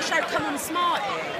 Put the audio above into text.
wish I'd come on.